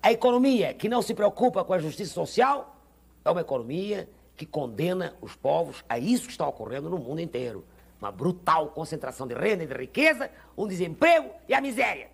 A economia que não se preocupa com a justiça social é uma economia que condena os povos a isso que está ocorrendo no mundo inteiro. Uma brutal concentração de renda e de riqueza, um desemprego e a miséria.